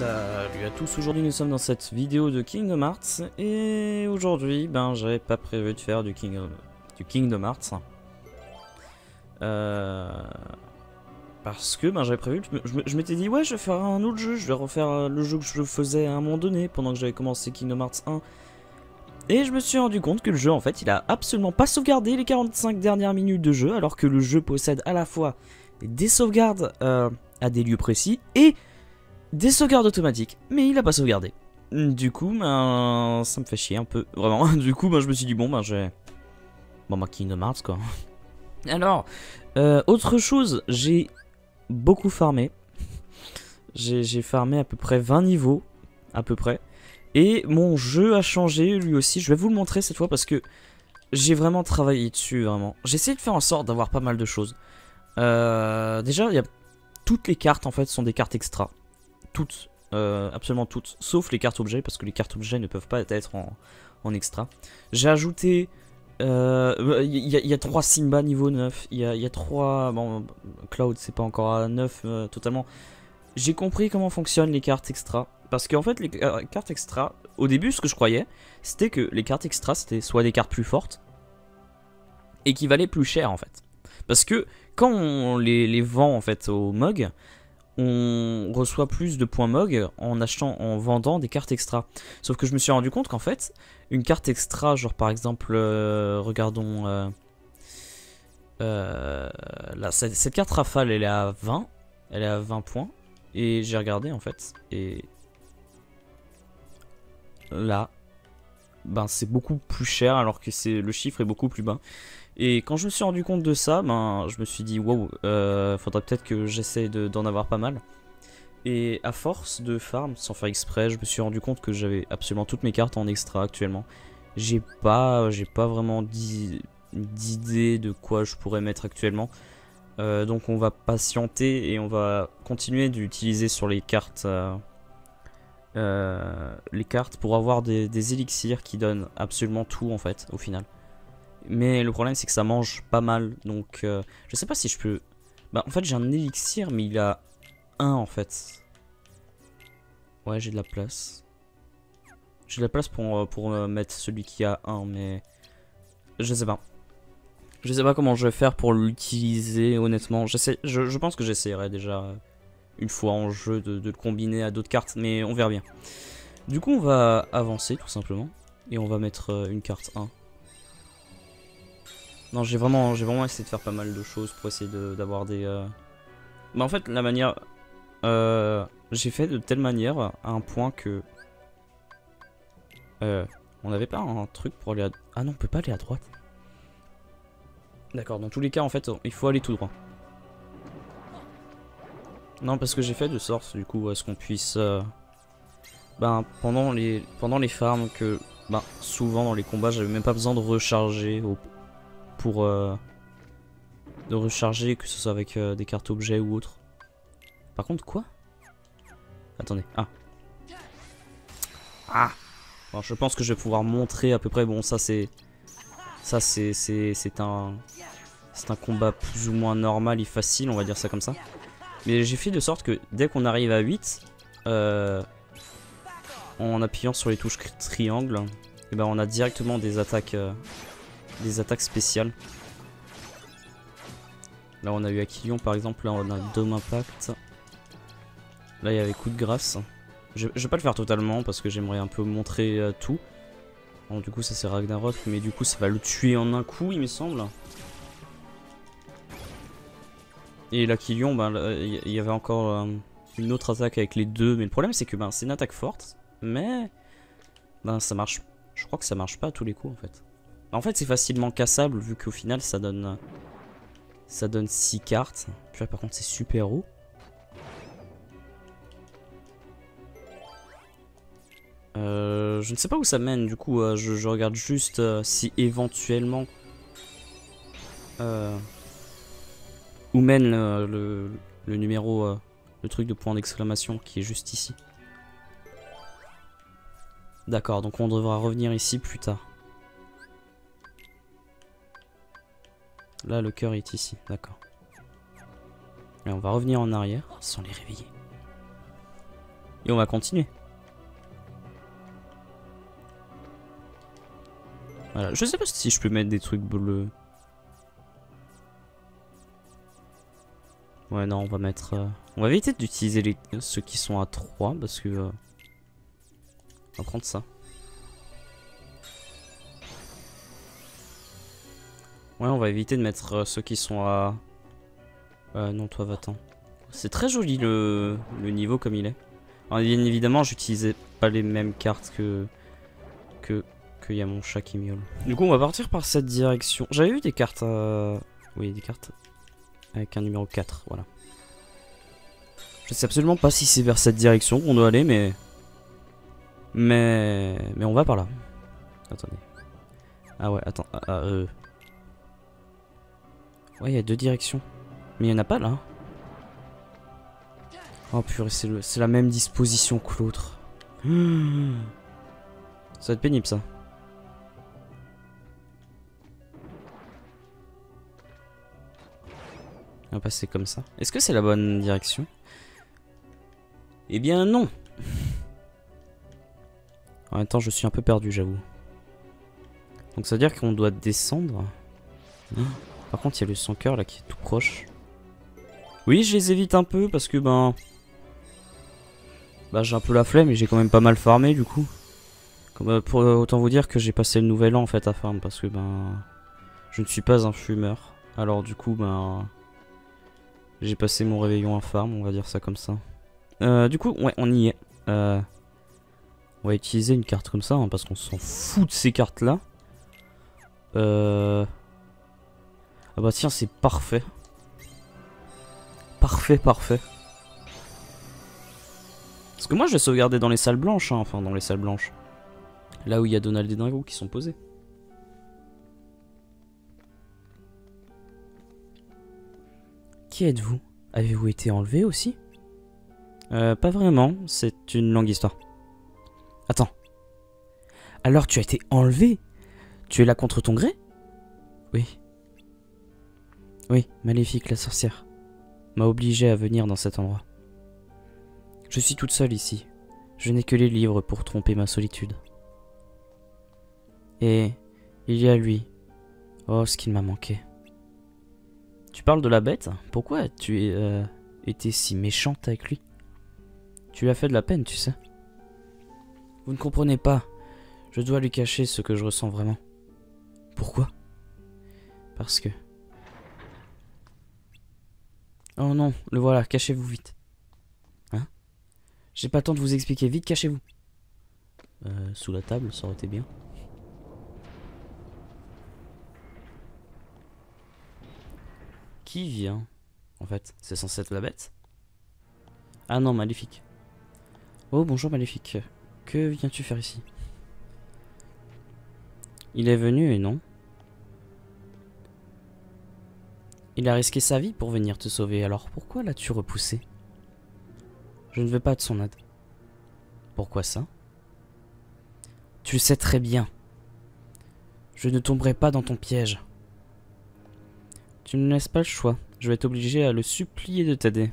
Salut à tous, aujourd'hui nous sommes dans cette vidéo de Kingdom Hearts et aujourd'hui ben j'avais pas prévu de faire du, du Kingdom Hearts. Euh, parce que ben j'avais prévu, je m'étais dit ouais je vais faire un autre jeu, je vais refaire le jeu que je faisais à un moment donné pendant que j'avais commencé Kingdom Hearts 1 et je me suis rendu compte que le jeu en fait il a absolument pas sauvegardé les 45 dernières minutes de jeu alors que le jeu possède à la fois des sauvegardes euh, à des lieux précis et des sauvegardes automatiques, mais il a pas sauvegardé. Du coup, ben, ça me fait chier un peu, vraiment. Du coup, ben, je me suis dit, bon, ben, j'ai... Bon, bah, Kingdom Hearts, quoi. Alors, euh, autre chose, j'ai beaucoup farmé. J'ai farmé à peu près 20 niveaux, à peu près. Et mon jeu a changé, lui aussi. Je vais vous le montrer cette fois parce que j'ai vraiment travaillé dessus, vraiment. J'ai essayé de faire en sorte d'avoir pas mal de choses. Euh, déjà, il y a... Toutes les cartes, en fait, sont des cartes extra toutes, euh, absolument toutes, sauf les cartes objets, parce que les cartes objets ne peuvent pas être en, extra. J'ai ajouté... Il euh, y, a 3 Simba niveau 9, il y a, y 3... Bon, Cloud c'est pas encore à 9 euh, totalement. J'ai compris comment fonctionnent les cartes extra. Parce qu'en fait, les cartes extra, au début, ce que je croyais, c'était que les cartes extra, c'était soit des cartes plus fortes, et qui valaient plus cher, en fait. Parce que quand on les, les vend, en fait, au MOG, on reçoit plus de points MOG en achetant, en vendant des cartes extra. Sauf que je me suis rendu compte qu'en fait, une carte extra, genre par exemple, euh, regardons, euh, euh, cette, carte rafale, elle est à 20, elle est à 20 points, et j'ai regardé en fait, et là, ben c'est beaucoup plus cher alors que le chiffre est beaucoup plus bas. Et quand je me suis rendu compte de ça, ben, je me suis dit, wow, euh, faudrait peut-être que j'essaie d'en avoir pas mal. Et à force de farm, sans faire exprès, je me suis rendu compte que j'avais absolument toutes mes cartes en extra actuellement. J'ai pas, pas vraiment d'idée de quoi je pourrais mettre actuellement. Euh, donc on va patienter et on va continuer d'utiliser sur les cartes euh, les cartes pour avoir des, des élixirs qui donnent absolument tout en fait au final. Mais le problème c'est que ça mange pas mal. Donc euh, je sais pas si je peux... Bah en fait j'ai un élixir mais il a un en fait. Ouais j'ai de la place. J'ai de la place pour, euh, pour euh, mettre celui qui a un mais... Je sais pas. Je sais pas comment je vais faire pour l'utiliser honnêtement. Je, je pense que j'essaierai déjà une fois en jeu de, de le combiner à d'autres cartes mais on verra bien. Du coup on va avancer tout simplement. Et on va mettre une carte 1. Non, j'ai vraiment, vraiment essayé de faire pas mal de choses pour essayer d'avoir des... Euh... Bah en fait, la manière... Euh, j'ai fait de telle manière à un point que... Euh, on n'avait pas un truc pour aller à... Ah non, on peut pas aller à droite. D'accord, dans tous les cas, en fait, il faut aller tout droit. Non, parce que j'ai fait de sorte, du coup, à ce qu'on puisse... Ben, pendant les, pendant les farms, que... Ben, souvent dans les combats, j'avais même pas besoin de recharger au, pour euh, de recharger, que ce soit avec euh, des cartes objets ou autre. Par contre, quoi? Attendez, ah. Ah Je pense que je vais pouvoir montrer à peu près, bon ça c'est... Ça c'est c'est un... C'est un combat plus ou moins normal et facile, on va dire ça comme ça. Mais j'ai fait de sorte que dès qu'on arrive à 8, euh, en appuyant sur les touches triangle, et eh ben on a directement des attaques des attaques spéciales. Là on a eu Aquilion par exemple, là on a Dome Impact. Là il y avait Coup de Grâce. Je, vais pas le faire totalement parce que j'aimerais un peu montrer euh, tout. Bon, du coup ça c'est Ragnarok mais du coup ça va le tuer en un coup il me semble. Et l'Aquilion, ben, il y, avait encore euh, une autre attaque avec les deux. Mais le problème c'est que ben, c'est une attaque forte. Mais ben, ça marche. Je crois que ça marche pas à tous les coups en fait. En fait, c'est facilement cassable vu qu'au final, ça donne ça donne 6 cartes. Puis là, par contre, c'est super haut. Euh, je ne sais pas où ça mène, du coup, euh, je, regarde juste euh, si éventuellement... où mène le, le, numéro, le truc de point d'exclamation qui est juste ici. D'accord, donc on devra revenir ici plus tard. Là, le cœur est ici, d'accord. Et on va revenir en arrière sans les réveiller. Et on va continuer. Voilà, je sais pas si je peux mettre des trucs bleus. Ouais, non, on va mettre... euh, On va éviter d'utiliser les... ceux qui sont à 3 parce que... euh, On va prendre ça. Ouais, on va éviter de mettre euh, ceux qui sont à... Euh, non, toi, va-t'en. C'est très joli le... le niveau comme il est. Alors, bien évidemment, j'utilisais pas les mêmes cartes que... que... qu'il y mon chat qui miaule. Du coup, on va partir par cette direction. J'avais vu des cartes à... Oui, des cartes avec un numéro 4, voilà. Je sais absolument pas si c'est vers cette direction qu'on doit aller, mais... Mais... Mais on va par là. Attendez. Ah ouais, attends. Ah, euh... Ouais, il y a deux directions. Mais il y en a pas là. Oh purée, c'est la même disposition que l'autre. Ça va être pénible ça. On va passer comme ça. Est-ce que c'est la bonne direction? Eh bien non En même temps, je suis un peu perdu, j'avoue. Donc ça veut dire qu'on doit descendre. Par contre, il y a le sans cœur là qui est tout proche. Oui, je les évite un peu parce que ben... Bah j'ai un peu la flemme et j'ai quand même pas mal farmé du coup. Euh, pour autant vous dire que j'ai passé le nouvel an en fait à farm parce que ben... Je ne suis pas un fumeur. Alors du coup ben... J'ai passé mon réveillon à farm, on va dire ça comme ça. Euh, du coup, ouais, on y est. Euh, on va utiliser une carte comme ça, hein, parce qu'on s'en fout de ces cartes-là. Euh... Ah bah tiens, c'est parfait. Parfait, parfait. Parce que moi, je vais sauvegarder dans les salles blanches, hein, enfin dans les salles blanches. Là où il y a Donald et Dingo qui sont posés. Qui êtes-vous? Avez-vous été enlevé aussi? Euh, pas vraiment, c'est une longue histoire. Attends. Alors tu as été enlevé? Tu es là contre ton gré? Oui. Oui, Maléfique la sorcière m'a obligé à venir dans cet endroit. Je suis toute seule ici. Je n'ai que les livres pour tromper ma solitude. Et il y a lui. Oh, ce qu'il m'a manqué. Tu parles de la bête? Pourquoi as-tu euh, été si méchante avec lui? Tu lui as fait de la peine, tu sais. Vous ne comprenez pas. Je dois lui cacher ce que je ressens vraiment. Pourquoi? Parce que... Oh non, le voilà, cachez-vous vite. Hein? J'ai pas le temps de vous expliquer, vite cachez-vous. Euh, sous la table, ça aurait été bien. Qui vient? En fait, c'est censé être la bête? Ah non, Maléfique. Oh, bonjour Maléfique. Que viens-tu faire ici? Il est venu et non Il a risqué sa vie pour venir te sauver, alors pourquoi l'as-tu repoussé? Je ne veux pas de son aide. Pourquoi ça? Tu le sais très bien. Je ne tomberai pas dans ton piège. Tu ne laisses pas le choix. Je vais t'obliger à le supplier de t'aider.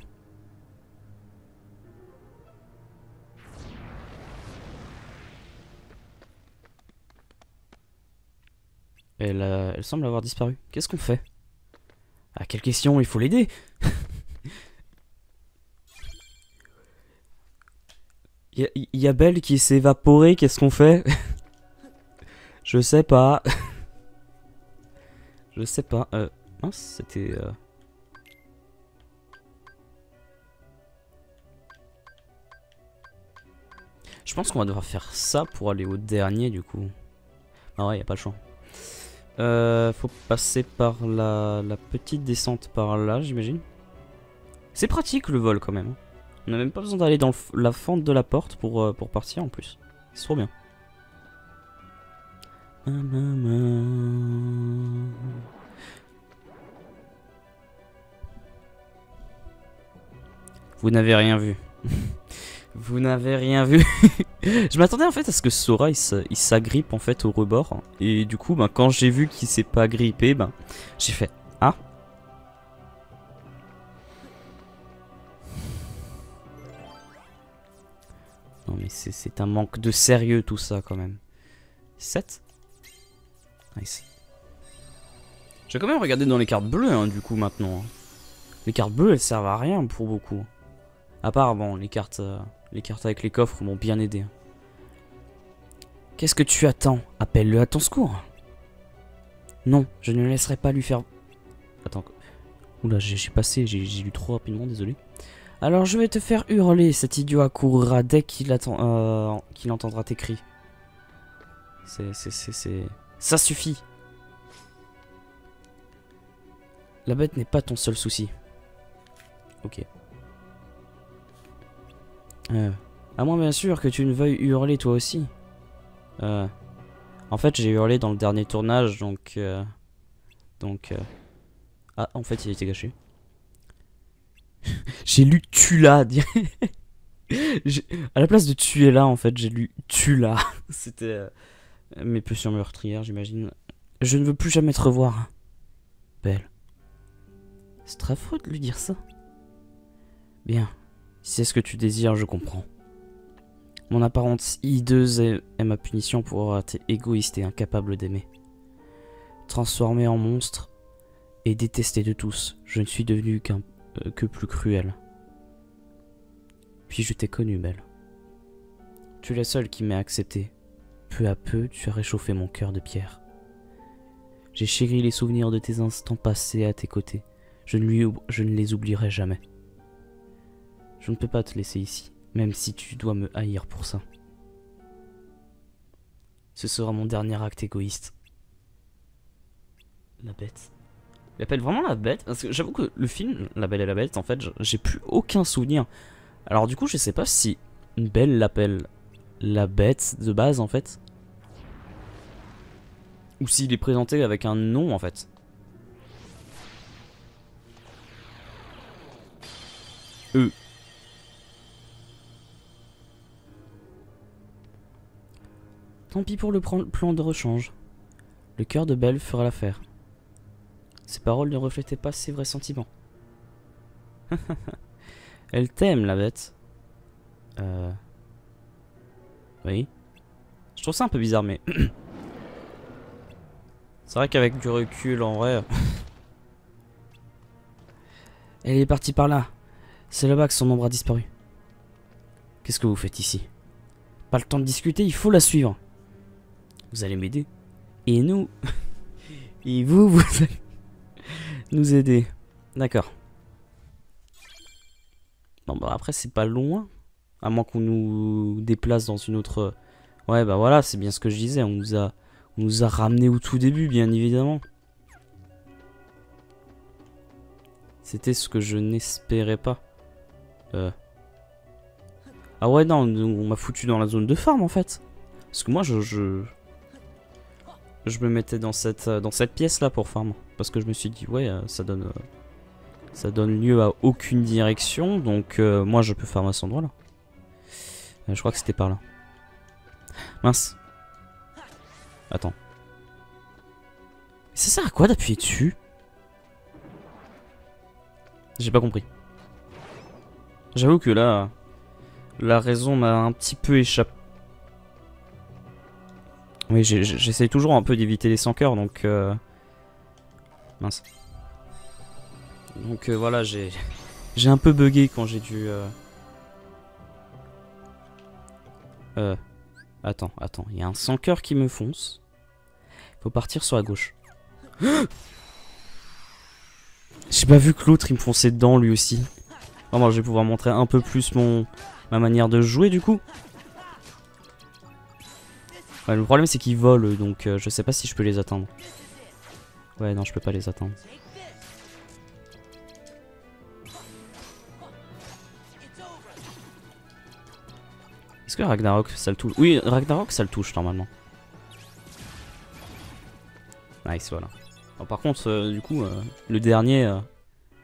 Elle, elle semble avoir disparu. Qu'est-ce qu'on fait? Ah, quelle question Il faut l'aider? Il y, a Belle qui s'est évaporée. Qu'est-ce qu'on fait? Je sais pas. Je sais pas. Euh, c'était... Euh... Je pense qu'on va devoir faire ça pour aller au dernier du coup. Ah ouais, y a pas le choix. Euh, faut passer par la, la petite descente par là, j'imagine. C'est pratique le vol quand même. On n'a même pas besoin d'aller dans la fente de la porte pour, euh, pour partir en plus. C'est trop bien. Vous n'avez rien vu. Vous n'avez rien vu. je m'attendais en fait à ce que Sora il s'agrippe en fait au rebord. Et du coup, ben, quand j'ai vu qu'il s'est pas grippé, ben, j'ai fait Ah. Non mais c'est un manque de sérieux tout ça quand même. 7 Nice. J'ai quand même regardé dans les cartes bleues hein, du coup maintenant. Les cartes bleues elles servent à rien pour beaucoup. À part bon les cartes, euh, les cartes avec les coffres m'ont bien aidé. Qu'est-ce que tu attends? Appelle-le à ton secours. Non, je ne laisserai pas lui faire... Attends. Oula, j'ai passé, j'ai lu trop rapidement, désolé. Alors je vais te faire hurler, cet idiot accourra dès qu'il euh, entendra tes cris. C'est... c'est... c'est... Ça suffit La bête n'est pas ton seul souci. Ok. À moins bien sûr que tu ne veuilles hurler toi aussi. Euh, en fait, j'ai hurlé dans le dernier tournage, donc... Euh, donc... Euh, ah, en fait, il était gâché. j'ai lu Tula. à la place de tuer là, en fait, j'ai lu Tula. C'était mes pulsions meurtrières, j'imagine. Je ne veux plus jamais te revoir. Belle. C'est très affreux de lui dire ça. Bien. Si c'est ce que tu désires, je comprends. Mon apparence hideuse est, ma punition pour avoir été égoïste et incapable d'aimer. Transformé en monstre et détesté de tous, je ne suis devenu qu'un euh, que plus cruel. Puis je t'ai connu, Belle. Tu es la seule qui m'ait accepté. Peu à peu, tu as réchauffé mon cœur de pierre. J'ai chéri les souvenirs de tes instants passés à tes côtés. Je ne les oublierai jamais. Je ne peux pas te laisser ici. Même si tu dois me haïr pour ça. Ce sera mon dernier acte égoïste. La bête. Il appelle vraiment la bête? Parce que j'avoue que le film, La Belle et la Bête, en fait, j'ai plus aucun souvenir. Alors du coup, je sais pas si une Belle l'appelle la bête de base, en fait. Ou s'il est présenté avec un nom, en fait. Euh, Tant pis pour le plan de rechange. Le cœur de Belle fera l'affaire. Ces paroles ne reflétaient pas ses vrais sentiments. Elle t'aime, la bête. Euh... Oui. Je trouve ça un peu bizarre, mais... C'est vrai qu'avec du recul, en vrai... Elle est partie par là. C'est là-bas que son ombre a disparu. Qu'est-ce que vous faites ici? Pas le temps de discuter, il faut la suivre. Vous allez m'aider. Et nous... Et vous, vous allez nous aider. D'accord. Bon bah après c'est pas loin. À moins qu'on nous déplace dans une autre... Ouais bah voilà, c'est bien ce que je disais. On nous a, on nous a ramené au tout début, bien évidemment. C'était ce que je n'espérais pas. Euh... Ah ouais non, on m'a foutu dans la zone de farm en fait. Parce que moi je je me mettais dans cette, euh, dans cette pièce là pour farm. Parce que je me suis dit, ouais, euh, ça donne, euh, ça donne lieu à aucune direction. Donc moi je peux farm à cet endroit là. je crois que c'était par là. Mince. Attends. Ça sert à quoi d'appuyer dessus? J'ai pas compris. J'avoue que là, la raison m'a un petit peu échappé. Oui, j'essaye toujours un peu d'éviter les sans cœurs, donc... Euh... Mince. Donc euh, voilà, j'ai j'ai un peu bugué quand j'ai dû... Euh... euh attends, attends, il y a un sans cœur qui me fonce. Faut partir sur la gauche. J'ai pas vu que l'autre il me fonçait dedans lui aussi. Bon, je vais pouvoir montrer un peu plus mon ma manière de jouer du coup le problème c'est qu'ils volent donc euh, je sais pas si je peux les attendre. Ouais non je peux pas les attendre. Est-ce que Ragnarok ça le touche? Oui Ragnarok ça le touche normalement. Nice voilà. par contre euh, du coup euh, le dernier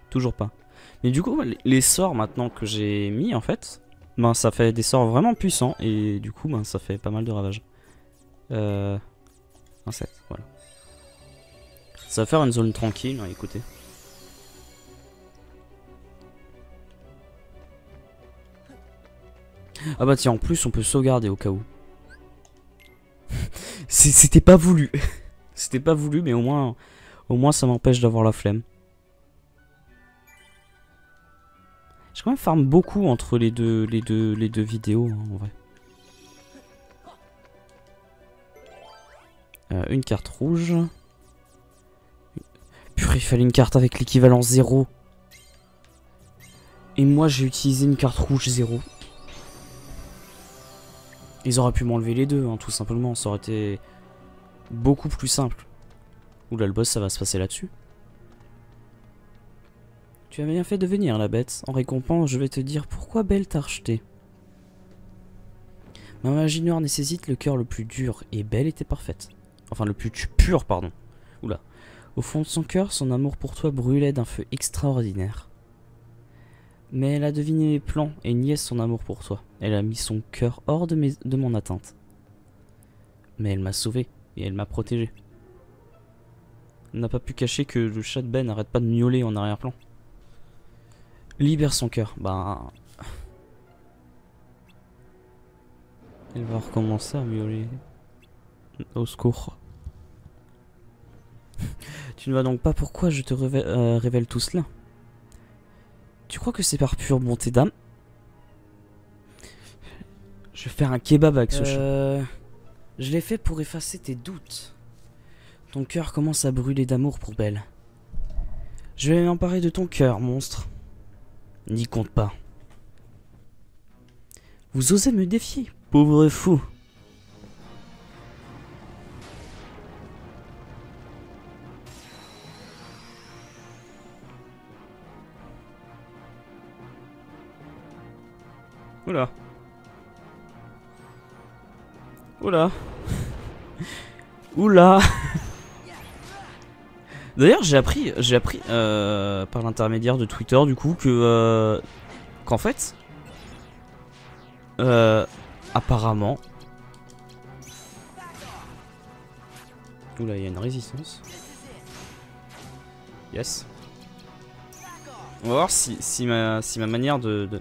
toujours pas. Mais du coup les sorts maintenant que j'ai mis en fait ben ça fait des sorts vraiment puissants et du coup ben ça fait pas mal de ravages. Euh, un 7, voilà. Ça va faire une zone tranquille, hein, écoutez. Ah bah tiens, en plus on peut sauvegarder au cas où. C'était pas voulu. C'était pas voulu, mais au moins, au moins ça m'empêche d'avoir la flemme. J'ai quand même farm beaucoup entre les deux, les deux, les deux vidéos, hein, en vrai. Euh, une carte rouge. Purée, il fallait une carte avec l'équivalent 0. Et moi, j'ai utilisé une carte rouge 0. Ils auraient pu m'enlever les deux, hein, tout simplement. Ça aurait été beaucoup plus simple. Oula, le boss, ça va se passer là-dessus. Tu as bien fait de venir, la bête. En récompense, je vais te dire pourquoi Belle t'a rejeté. Ma magie noire nécessite le cœur le plus dur, et Belle était parfaite. Enfin, le plus pur, pardon. Oula. Au fond de son cœur, son amour pour toi brûlait d'un feu extraordinaire. Mais elle a deviné mes plans et niait son amour pour toi. Elle a mis son cœur hors de, mes, de mon atteinte. Mais elle m'a sauvé et elle m'a protégé. Elle n'a pas pu cacher que le chat de Ben n'arrête pas de miauler en arrière-plan. Libère son cœur. Bah. Elle va recommencer à miauler. Au secours. Tu ne vois donc pas pourquoi je te révèle, euh, révèle tout cela. Tu crois que c'est par pure bonté d'âme? Je vais faire un kebab avec ce euh, chat. Je l'ai fait pour effacer tes doutes. Ton cœur commence à brûler d'amour pour Belle. Je vais m'emparer de ton cœur, monstre. N'y compte pas. Vous osez me défier, pauvre fou. Oula. Oula. Oula. D'ailleurs, j'ai appris, j'ai appris euh, par l'intermédiaire de Twitter du coup que euh, qu'en fait, euh, apparemment, oula, il y a une résistance. Yes. On va voir si, si ma si ma manière de, de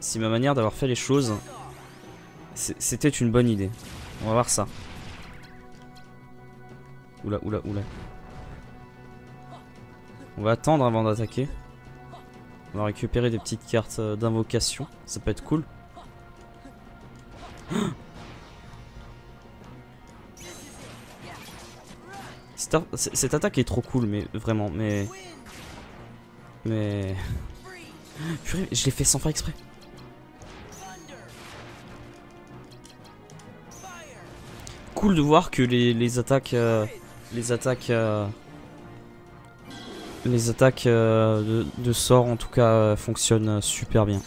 si, ma manière d'avoir fait les choses c'était une bonne idée. On va voir ça. Oula, oula, oula. On va attendre avant d'attaquer. On va récupérer des petites cartes euh, d'invocation. Ça peut être cool. Cette, attaque est trop cool, mais vraiment, mais... Mais... je l'ai fait sans faire exprès. Cool de voir que les, attaques... Euh, les attaques euh, les attaques euh, de, sort en tout cas fonctionnent super bien.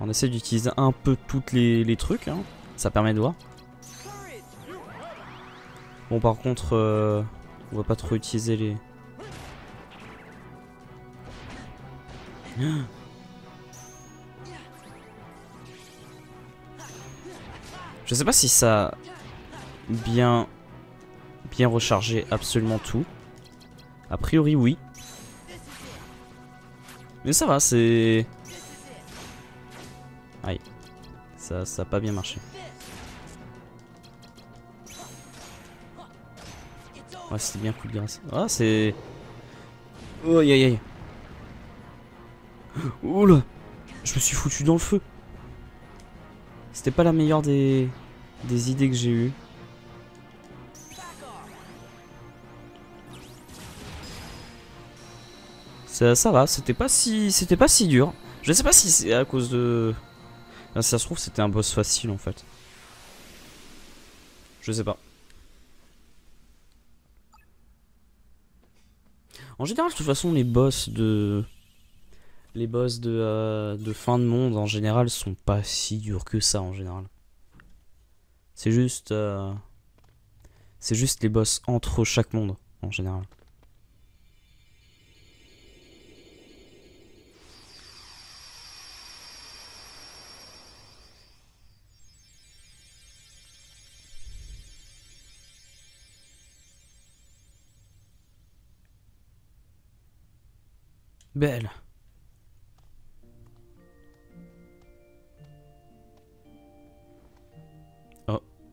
On essaie d'utiliser un peu toutes les, trucs, hein. ça permet de voir. Bon par contre, on va pas trop utiliser les... Je sais pas si ça bien bien rechargé absolument tout. A priori oui. Mais ça va, c'est... Aïe. Ça, ça a pas bien marché. Ouais, c'était bien coup de grâce. Ah, c'est... Aïe aïe aïe. Oula Je me suis foutu dans le feu. C'était pas la meilleure des, des idées que j'ai eues. Ça, ça va, c'était pas si c'était pas si dur. Je sais pas si c'est à cause de... si ça se trouve c'était un boss facile en fait. Je sais pas. En général, de toute façon, les boss de les boss euh, de, fin de monde en général sont pas si durs que ça en général. C'est juste. Euh, c'est juste les boss entre chaque monde en général. Belle.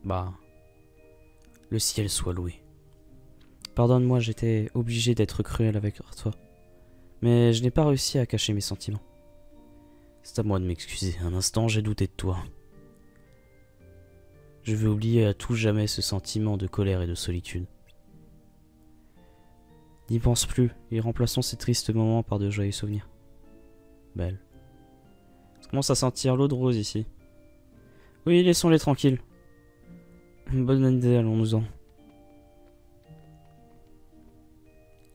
Bah. Le ciel soit loué. Pardonne-moi, j'étais obligé d'être cruel avec toi. Mais je n'ai pas réussi à cacher mes sentiments. C'est à moi de m'excuser. Un instant, j'ai douté de toi. Je veux oublier à tout jamais ce sentiment de colère et de solitude. N'y pense plus et remplaçons ces tristes moments par de joyeux souvenirs. Belle. Ça commence à sentir l'eau de rose ici. Oui, laissons-les tranquilles. Bonne idée, allons-nous-en.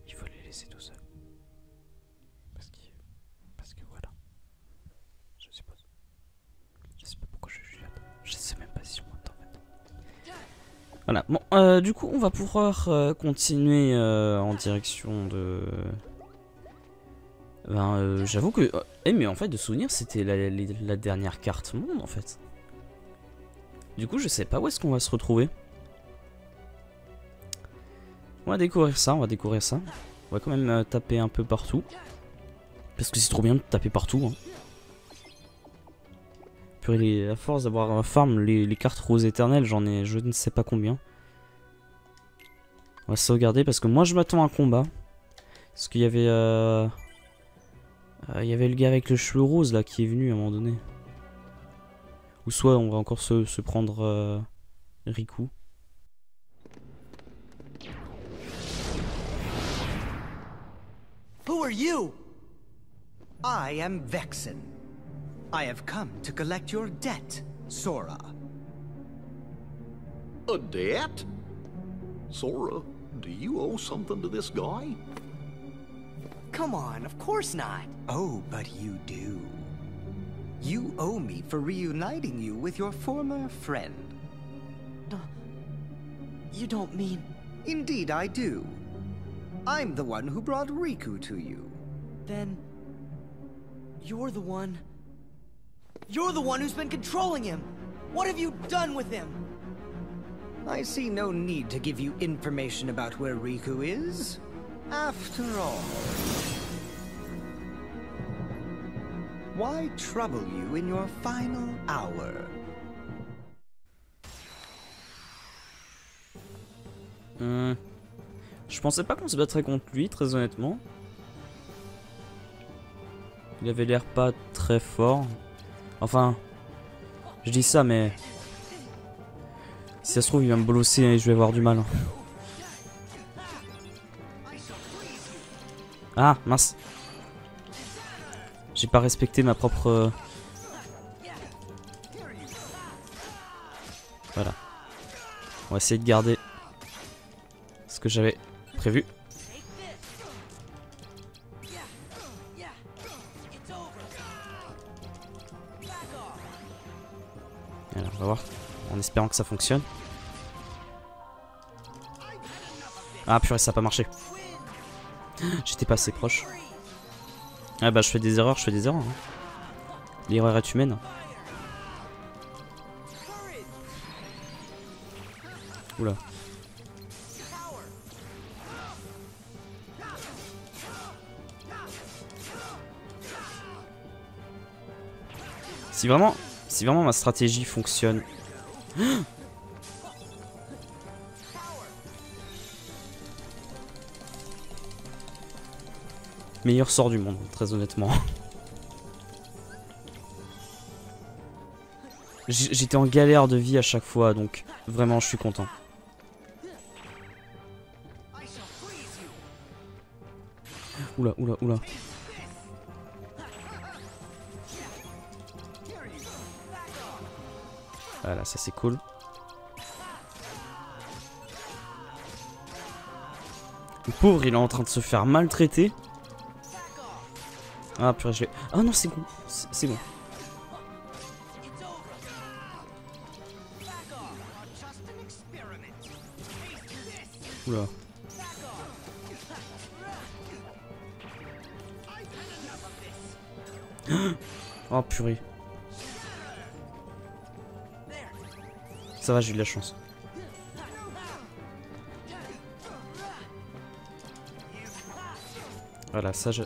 Il faut les laisser tout seuls. Parce que, parce que voilà. Je suppose. Je sais pas pourquoi je suis là. Je sais même pas si on m'entend en fait. Voilà. Bon, euh, du coup, on va pouvoir euh, continuer euh, en direction de. Ben, euh, j'avoue que. Eh, mais en fait, de souvenir, c'était la dernière carte monde en fait. Du coup, je sais pas où est-ce qu'on va se retrouver. On va découvrir ça, on va découvrir ça. On va quand même euh, taper un peu partout. Parce que c'est trop bien de taper partout. Hein. Purée, à force d'avoir un farm, les, les cartes roses éternelles, j'en ai je ne sais pas combien. On va sauvegarder parce que moi je m'attends à un combat. Parce qu'il y avait... euh, euh, Il y avait le gars avec le cheveu rose là qui est venu à un moment donné. Ou soit on va encore se, se prendre euh, Riku. Who are you? I am Vexen. I have come to collect your debt, Sora. A debt? Sora, do you owe something to this guy? Come on, of course not. Oh, but you do. You owe me for reuniting you with your former friend. No, you don't mean. Indeed, I do. I'm the one who brought Riku to you. Then. You're the one. You're the one who's been controlling him! What have you done with him? I see no need to give you information about where Riku is. After all. Why trouble you in your final hour? Hum, Je pensais pas qu'on se battrait contre lui, très honnêtement. Il avait l'air pas très fort. Enfin, je dis ça, mais si ça se trouve, il va me bolosser et je vais avoir du mal. Ah, mince. J'ai pas respecté ma propre. euh, Voilà. On va essayer de garder ce que j'avais prévu. Alors, on va voir. En espérant que ça fonctionne. Ah purée, ça a pas marché. J'étais pas assez proche. Ah bah je fais des erreurs, je fais des erreurs. hein. L'erreur est humaine. Oula. Si vraiment, si vraiment ma stratégie fonctionne. Meilleur sort du monde, très honnêtement. J'étais en galère de vie à chaque fois, donc vraiment je suis content. Oula, oula, oula. Voilà, ça c'est cool. Le pauvre, il est en train de se faire maltraiter. Ah purée, je. Ah non, c'est bon. C'est c'est bon. Oula. Oh purée. Ça va, j'ai eu de la chance. Voilà, ça je...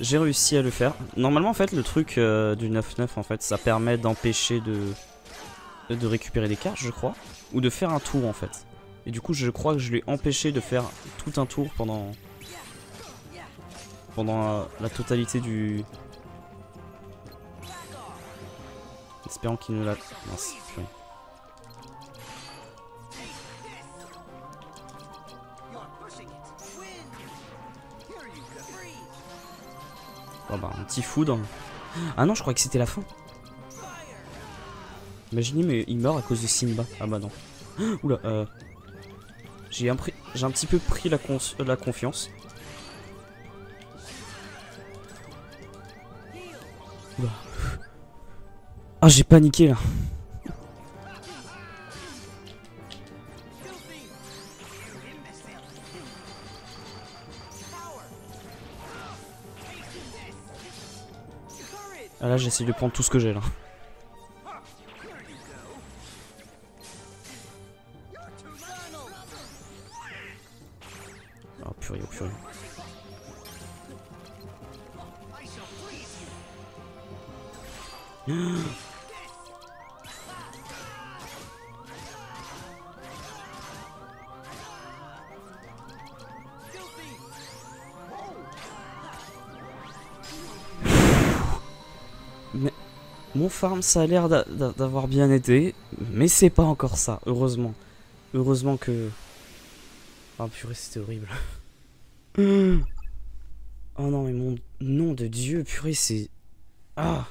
J'ai réussi à le faire. Normalement, en fait, le truc euh, du 9-9, en fait, ça permet d'empêcher de, de récupérer des cartes, je crois. Ou de faire un tour, en fait. Et du coup, je crois que je l'ai empêché de faire tout un tour pendant... Pendant euh, la totalité du... Espérant qu'il ne l'a... Mince, Ah non, je crois que c'était la fin. Imaginez, mais il meurt à cause de Simba. Ah bah non. Oula, euh... J'ai un, un petit peu pris la, euh, la confiance. Ah, j'ai paniqué là. Là, j'essaie de prendre tout ce que j'ai là. Oh purée, oh. mon farm, ça a l'air d'a- d'a- d'avoir bien été, mais c'est pas encore ça, heureusement. Heureusement que... Ah purée, c'était horrible. Oh non, mais mon nom de Dieu, purée, c'est... Ah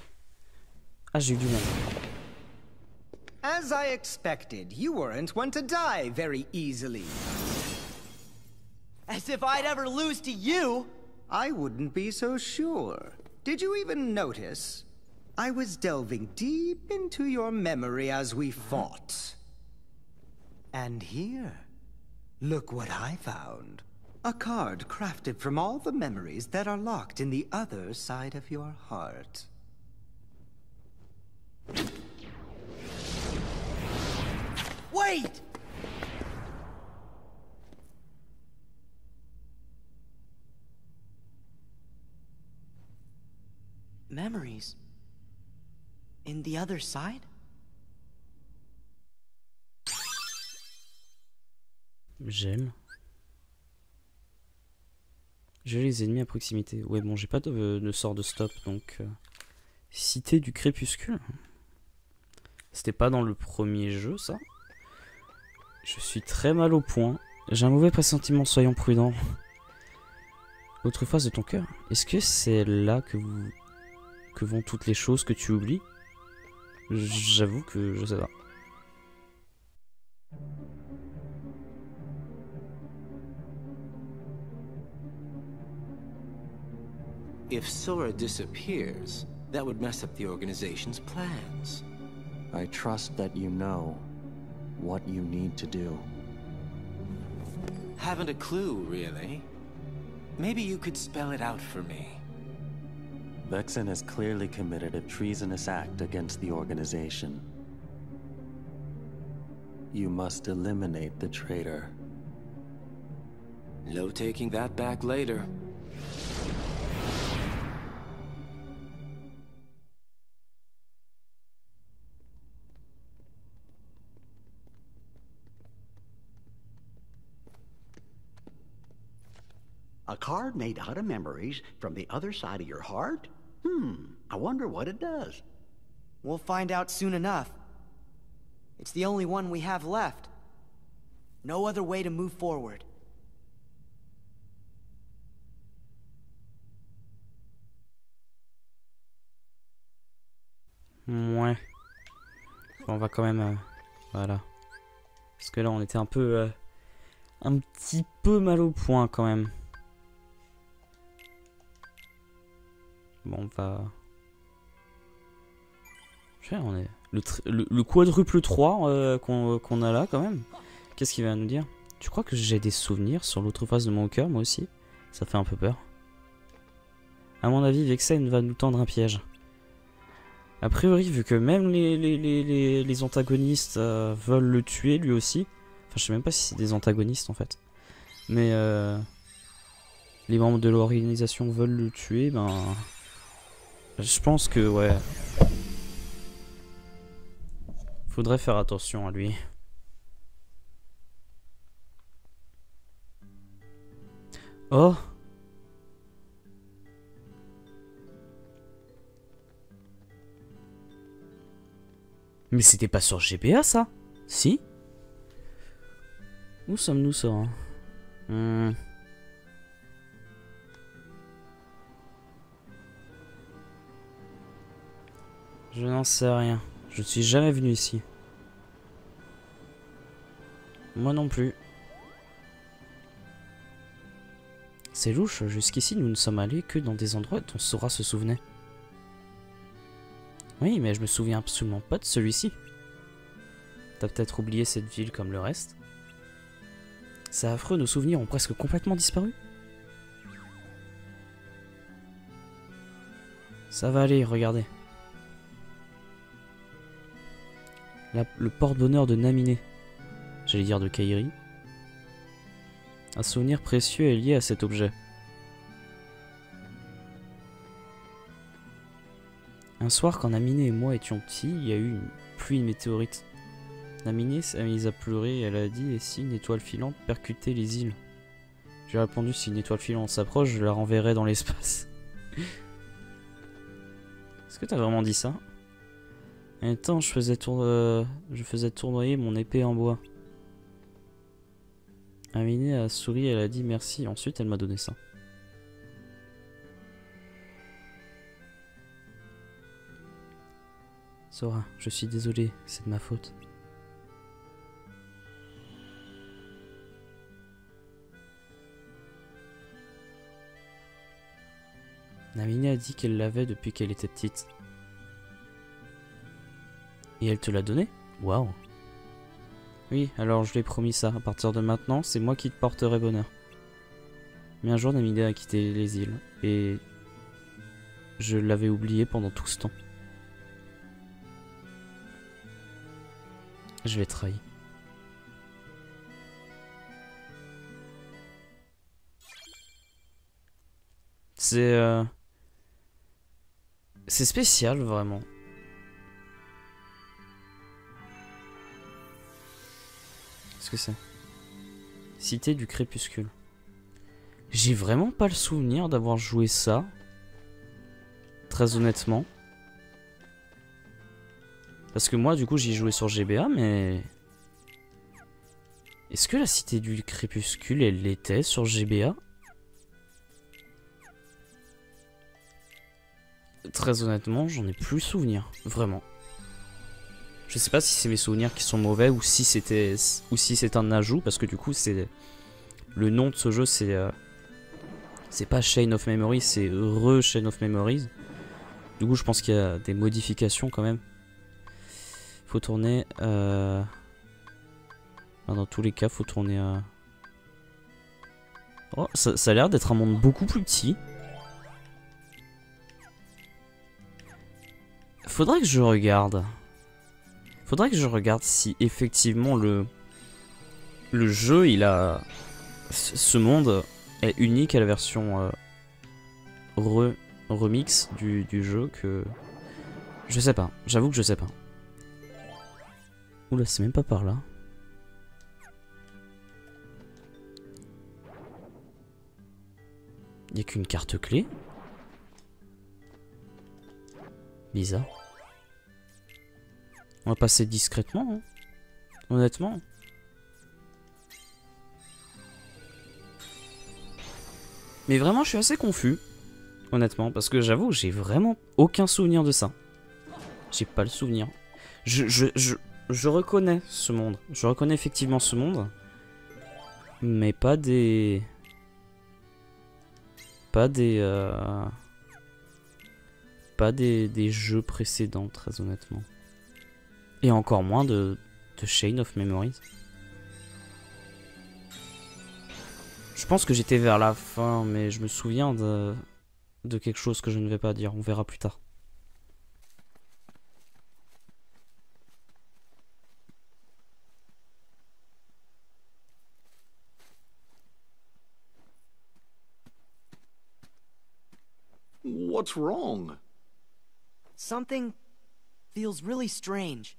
Ah, j'ai eu du mal. As I expected, you weren't one to die very easily. As if I'd ever lose to you! I wouldn't be so sure. Did you even notice? I was delving deep into your memory as we fought. And here, look what I found. A card crafted from all the memories that are locked in the other side of your heart. Wait! Memories. In the other side? J'aime. J'ai les ennemis à proximité. Ouais, bon, j'ai pas de, sort de stop, donc... euh, Cité du crépuscule. C'était pas dans le premier jeu, ça Je suis très mal au point. J'ai un mauvais pressentiment, soyons prudents. Autre phase de ton cœur. Est-ce que c'est là que vous... que vont toutes les choses que tu oublies? J'avoue que je sais pas. If Sora disappears, that would mess up the organization's plans. I trust that you know what you need to do. Haven't a clue, really. Maybe you could spell it out for me. Vexen has clearly committed a treasonous act against the organization. You must eliminate the traitor. No taking that back later. A card made out of memories from the other side of your heart? Hmm, I wonder what it does. We'll find out soon enough. It's the only one we have left. No other way to move forward. Ouais. On va quand même... euh, voilà. Parce que là, on était un peu... euh, un petit peu mal au point, quand même. Bon, on va... On est... Le, le, le quadruple 3 euh, qu'on qu'on a là, quand même. Qu'est-ce qu'il va nous dire? Tu crois que j'ai des souvenirs sur l'autre face de mon cœur, moi aussi? Ça fait un peu peur. À mon avis, Vexen va nous tendre un piège. A priori, vu que même les, antagonistes euh, veulent le tuer lui aussi. Enfin, je sais même pas si c'est des antagonistes en fait. Mais euh, les membres de l'organisation veulent le tuer, ben... Je pense que, ouais... Faudrait faire attention à lui. Oh. Mais c'était pas sur GPA ça? Si? Où sommes-nous Sora Hmm. Je n'en sais rien. Je ne suis jamais venu ici. Moi non plus. C'est louche, jusqu'ici nous ne sommes allés que dans des endroits dont Sora se souvenait. Oui, mais je me souviens absolument pas de celui-ci. T'as peut-être oublié cette ville comme le reste C'est affreux, nos souvenirs ont presque complètement disparu. Ça va aller, regardez. Le porte-bonheur de Naminé. J'allais dire de Kairi. Un souvenir précieux est lié à cet objet. Un soir, quand Naminé et moi étions petits, il y a eu une pluie de météorites. Naminé s'est mise à pleurer et elle a dit Et si une étoile filante percutait les îles? J'ai répondu Si une étoile filante s'approche, je la renverrai dans l'espace. Est-ce que t'as vraiment dit ça? En même temps, je faisais, tour- euh, je faisais tournoyer mon épée en bois. Aminé a souri, elle a dit merci. Ensuite, elle m'a donné ça. Sora, je suis désolé, c'est de ma faute. Naminé a dit qu'elle l'avait depuis qu'elle était petite. Et elle te l'a donné Waouh Oui, alors je lui ai promis ça. À partir de maintenant, c'est moi qui te porterai bonheur. Mais un jour, Naminé a quitté les îles. Et... Je l'avais oublié pendant tout ce temps. Je l'ai trahi. C'est... euh, C'est spécial, vraiment. Que c'est Cité du crépuscule. J'ai vraiment pas le souvenir d'avoir joué ça. Très honnêtement. Parce que moi, du coup, j'y joué sur GBA, mais... Est-ce que la cité du crépuscule, elle l'était sur GBA Très honnêtement, j'en ai plus souvenir. Vraiment. Je sais pas si c'est mes souvenirs qui sont mauvais ou si c'était ou si c'est un ajout parce que du coup c'est le nom de ce jeu c'est euh, c'est pas Chain of Memories c'est re Chain of Memories. Du coup je pense qu'il y a des modifications quand même. Faut tourner euh... dans tous les cas faut tourner euh... Oh, ça, ça a l'air d'être un monde beaucoup plus petit. Faudrait que je regarde. Faudrait que je regarde si effectivement le le jeu il a ce monde est unique à la version euh, re remix du, du jeu que je sais pas. J'avoue que je sais pas. Oula, c'est même pas par là. Il a qu'une carte clé? Bizarre. On va passer discrètement, hein. honnêtement. Mais vraiment, je suis assez confus, honnêtement, parce que j'avoue, j'ai vraiment aucun souvenir de ça. J'ai pas le souvenir. Je, reconnais ce monde. Je reconnais effectivement ce monde. Mais pas des... Pas des... euh, Pas des jeux précédents, très honnêtement. Et encore moins de, de Chain of Memories. Je pense que j'étais vers la fin, mais je me souviens de, de quelque chose que je ne vais pas dire. On verra plus tard. What's wrong? Something feels really strange.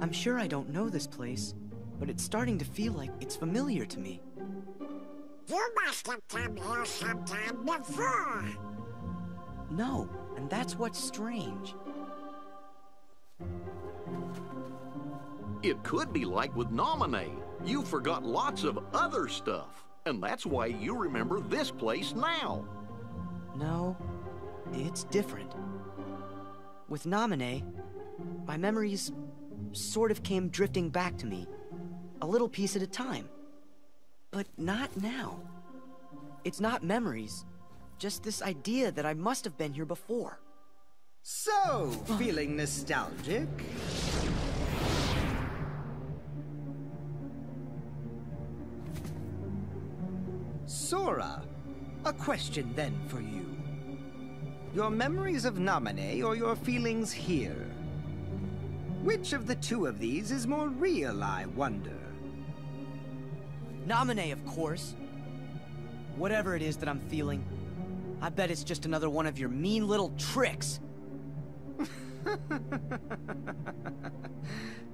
I'm sure I don't know this place, but it's starting to feel like it's familiar to me. You must have come here sometime before. No, and that's what's strange. It could be like with Nominee. You forgot lots of other stuff, and that's why you remember this place now. No, it's different. With Nominee, my memories sort of came drifting back to me, a little piece at a time. But not now. It's not memories, just this idea that I must have been here before. So, feeling nostalgic? Sora, a question then for you. Your memories of Nominee or your feelings here? Which of the two of these is more real, I wonder? Nominee, of course. Whatever it is that I'm feeling, I bet it's just another one of your mean little tricks.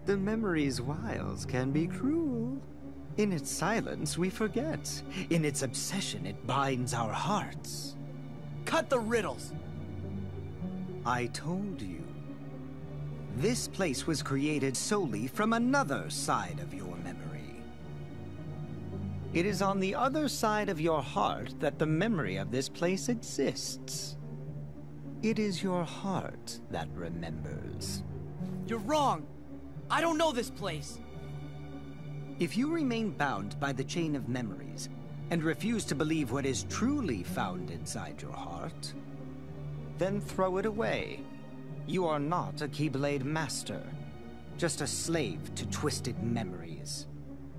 The memory's wiles can be cruel. In its silence, we forget. In its obsession, it binds our hearts. Cut the riddles! I told you. This place was created solely from another side of your memory. It is on the other side of your heart that the memory of this place exists. It is your heart that remembers. You're wrong! I don't know this place! If you remain bound by the chain of memories and refuse to believe what is truly found inside your heart, then throw it away. You are not a Keyblade master, just a slave to twisted memories.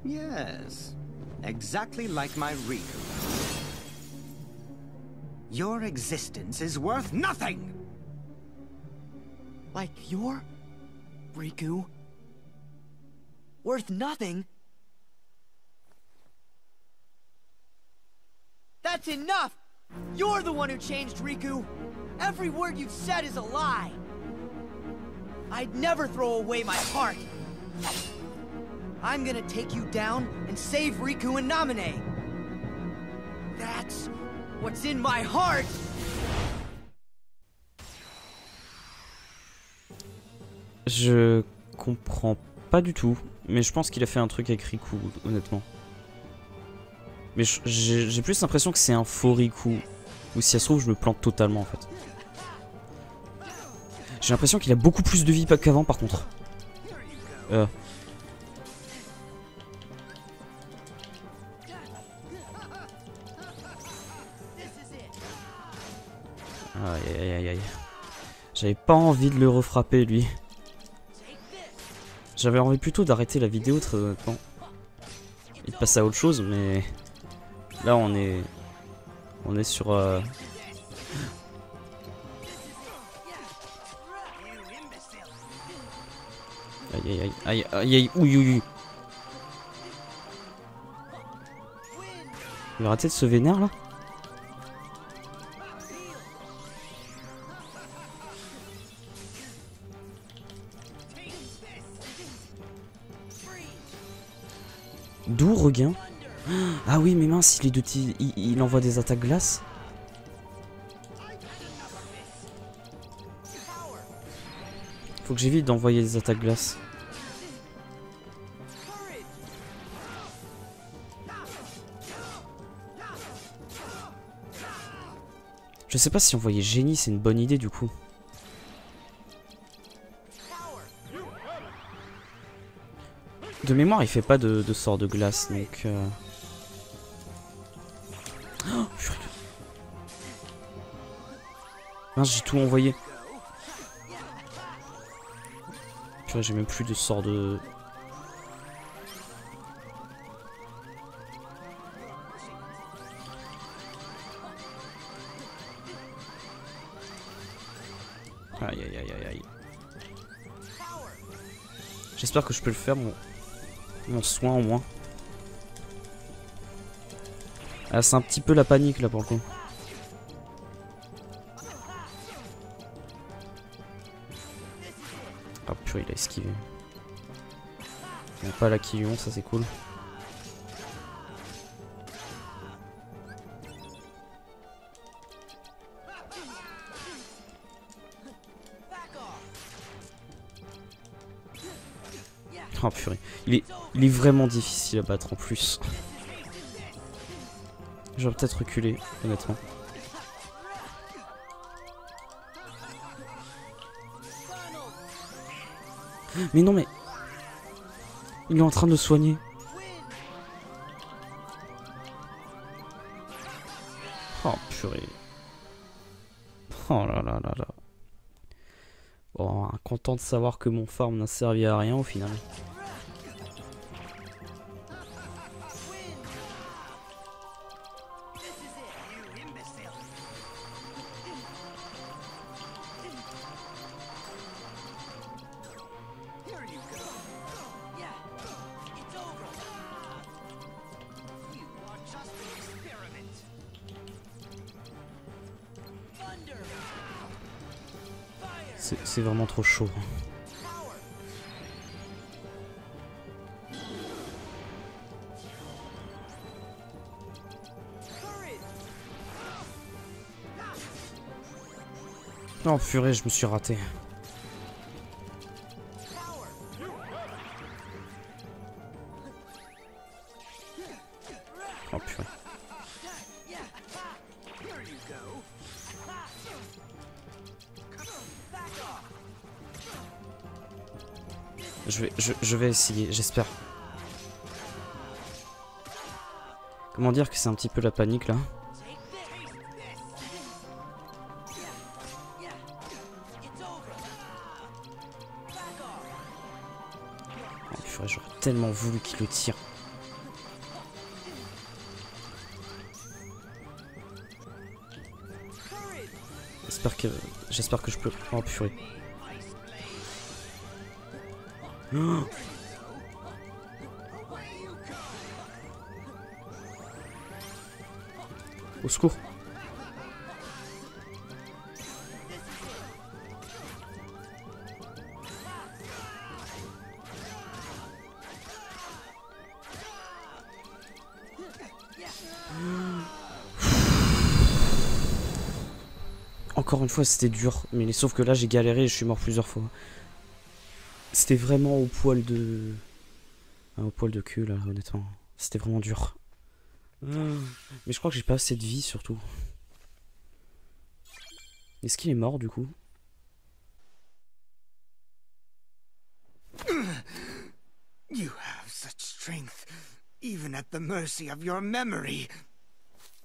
Yes, exactly like my Riku. Your existence is worth nothing! Like your Riku? Worth nothing? That's enough! You're the one who changed Riku! Every word you've said is a lie! I'd never throw away my heart! I'm gonna take you down and save Riku and! That's what's in my heart! Je comprends pas du tout, mais je pense qu'il a fait un truc avec Riku, honnêtement. Mais j'ai plus l'impression que c'est un faux Riku. Ou si ça se trouve, je me plante totalement en fait. J'ai l'impression qu'il a beaucoup plus de vie qu'avant par contre. Euh. Aïe aïe aïe aïe. J'avais pas envie de le refrapper lui. J'avais envie plutôt d'arrêter la vidéo très honnêtement. Et de à autre chose, mais là on est on est sur euh, aïe aïe aïe aïe aïe aïe ouïe. Il va arrêter de se vénère là D'où regain? Ah oui, mais mince, il est de il, envoie des attaques glace. Faut que j'évite d'envoyer des attaques glace. Je sais pas si envoyer génie c'est une bonne idée du coup. De mémoire, il fait pas de, sort de glace, donc... euh. Oh, j'ai tout envoyé. J'ai même plus de sort de... Aïe aïe aïe aïe aïe. J'espère que je peux le faire, mon, mon soin au moins. Ah, c'est un petit peu la panique là pour le coup. Il a esquivé. Bon, pas la ça c'est cool. Oh purée, il est, il est vraiment difficile à battre en plus. J'aurais peut-être reculé, honnêtement. Mais non mais... Il est en train de soigner. Oh purée. Oh là là là là. Bon, content de savoir que mon farm n'a servi à rien au final. C'est vraiment trop chaud. Oh purée, je me suis raté. Je vais, essayer, j'espère. Comment dire que c'est un petit peu la panique là J'aurais tellement voulu qu'il le tire. J'espère que, j'espère que je peux. Oh purée. Au secours. Encore une fois, c'était dur. Mais sauf que là, j'ai galéré et je suis mort plusieurs fois. C'était vraiment au poil de... Ah, au poil de cul, là, honnêtement. C'était vraiment dur. Ah. Mais je crois que j'ai pas assez de vie, surtout. Est-ce qu'il est mort, du coup? You have such strength, even at the mercy of your memory.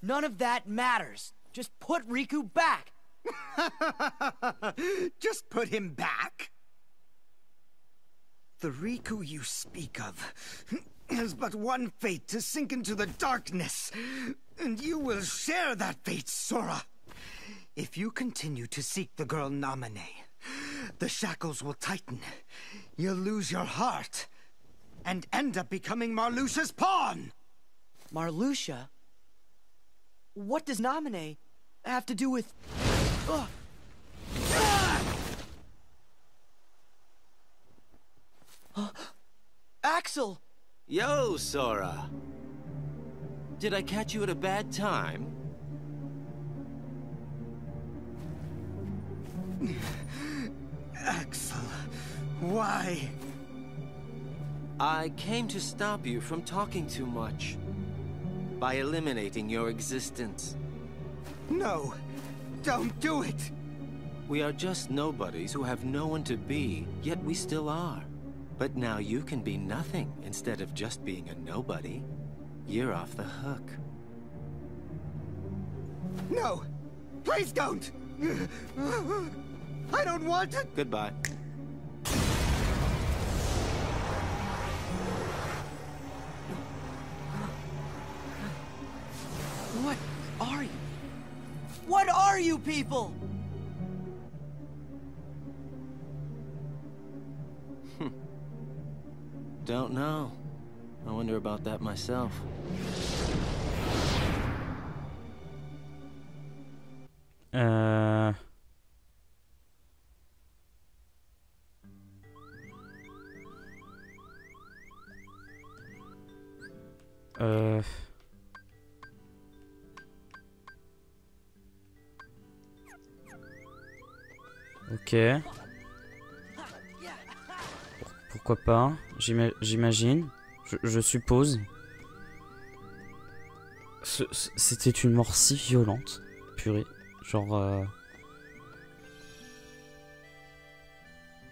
None of that matters. Just put Riku back. Just put him back? The Riku you speak of has but one fate to sink into the darkness, and you will share that fate, Sora. If you continue to seek the girl Namine, the shackles will tighten. You'll lose your heart, and end up becoming Marluxia's pawn. Marluxia? What does Namine have to do with... Ugh. Axel! Yo, Sora. Did I catch you at a bad time? Axel, why? I came to stop you from talking too much. By eliminating your existence. No, don't do it. We are just nobodies who have no one to be, yet we still are. But now you can be nothing instead of just being a nobody. You're off the hook. No, please don't. I don't want it. Goodbye. What are you? What are you people? Don't know. I wonder about that myself. Uh... Uh... Okay. Pourquoi pas J'ima- J'imagine. Je, suppose. C'était une mort si violente. Purée. Genre... euh,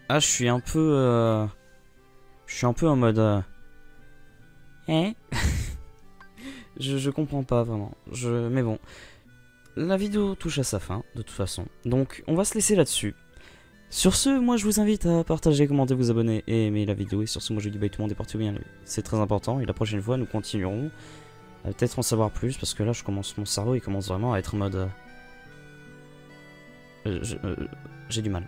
Ah, je suis un peu... euh, Je suis un peu en mode... euh, Hein? Je, je comprends pas vraiment. Je... Mais bon. La vidéo touche à sa fin, de toute façon. Donc, on va se laisser là-dessus. Sur ce, moi je vous invite à partager, commenter, vous abonner et aimer la vidéo. Et sur ce, moi je dis bye tout le monde et portez bien. C'est très important. Et la prochaine fois, nous continuerons à peut-être en savoir plus parce que là, je commence, mon cerveau il commence vraiment à être en mode. euh, euh, euh, J'ai du mal.